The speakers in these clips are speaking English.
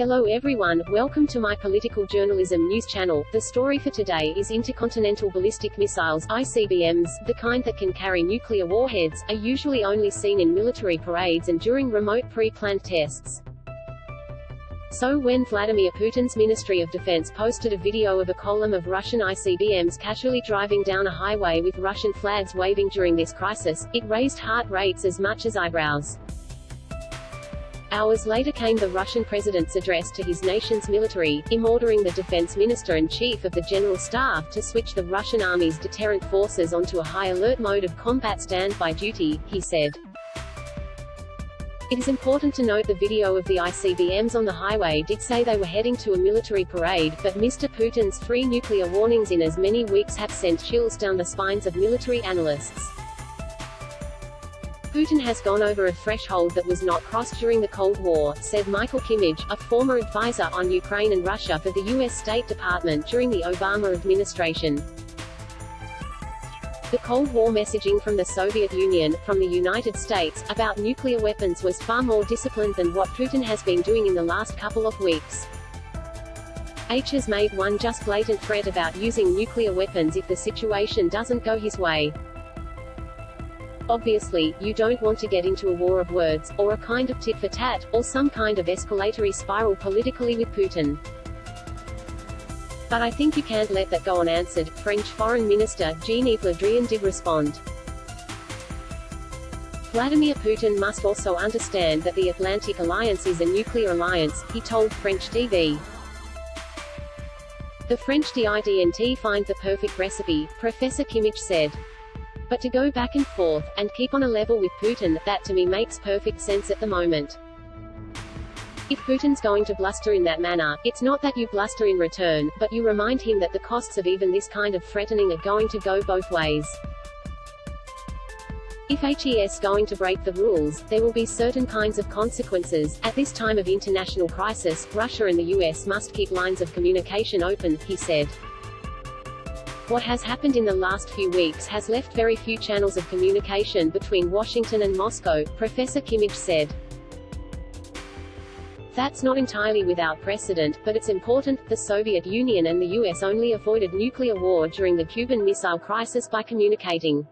Hello everyone, welcome to my political journalism news channel. The story for today is intercontinental ballistic missiles, ICBMs, the kind that can carry nuclear warheads, are usually only seen in military parades and during remote pre-planned tests. So when Vladimir Putin's Ministry of Defense posted a video of a column of Russian ICBMs casually driving down a highway with Russian flags waving during this crisis, it raised heart rates as much as eyebrows. Hours later came the Russian president's address to his nation's military, him ordering the defense minister and chief of the general staff to switch the Russian army's deterrent forces onto a high alert mode of combat standby duty, he said. It is important to note the video of the ICBMs on the highway did say they were heading to a military parade, but Mr. Putin's three nuclear warnings in as many weeks have sent chills down the spines of military analysts. Putin has gone over a threshold that was not crossed during the Cold War, said Michael Kimmage, a former advisor on Ukraine and Russia for the U.S. State Department during the Obama administration. The Cold War messaging from the Soviet Union, from the United States, about nuclear weapons was far more disciplined than what Putin has been doing in the last couple of weeks. H has made one just blatant threat about using nuclear weapons if the situation doesn't go his way. Obviously, you don't want to get into a war of words, or a kind of tit for tat, or some kind of escalatory spiral politically with Putin. But I think you can't let that go unanswered, French Foreign Minister, Jean-Yves Le Drian did respond. Vladimir Putin must also understand that the Atlantic Alliance is a nuclear alliance, he told French TV. The French DIDNT find the perfect recipe, Professor Kimmage said. But to go back and forth, and keep on a level with Putin, that to me makes perfect sense at the moment. If Putin's going to bluster in that manner, it's not that you bluster in return, but you remind him that the costs of even this kind of threatening are going to go both ways. If HES going to break the rules, there will be certain kinds of consequences. At this time of international crisis, Russia and the US must keep lines of communication open, he said. What has happened in the last few weeks has left very few channels of communication between Washington and Moscow, Professor Kimmage said. That's not entirely without precedent, but it's important. The Soviet Union and the US only avoided nuclear war during the Cuban Missile Crisis by communicating.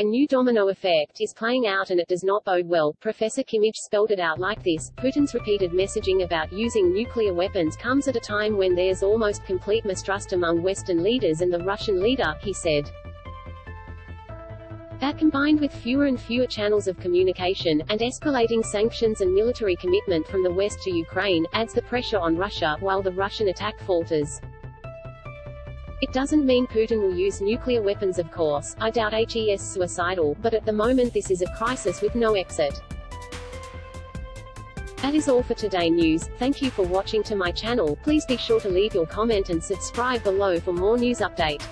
A new domino effect is playing out and it does not bode well. Professor Kimmage spelled it out like this. Putin's repeated messaging about using nuclear weapons comes at a time when there's almost complete mistrust among Western leaders and the Russian leader, he said. That combined with fewer and fewer channels of communication, and escalating sanctions and military commitment from the West to Ukraine, adds the pressure on Russia, while the Russian attack falters. It doesn't mean Putin will use nuclear weapons of course, I doubt HES suicidal, but at the moment this is a crisis with no exit. That is all for today news, thank you for watching to my channel, please be sure to leave your comment and subscribe below for more news update.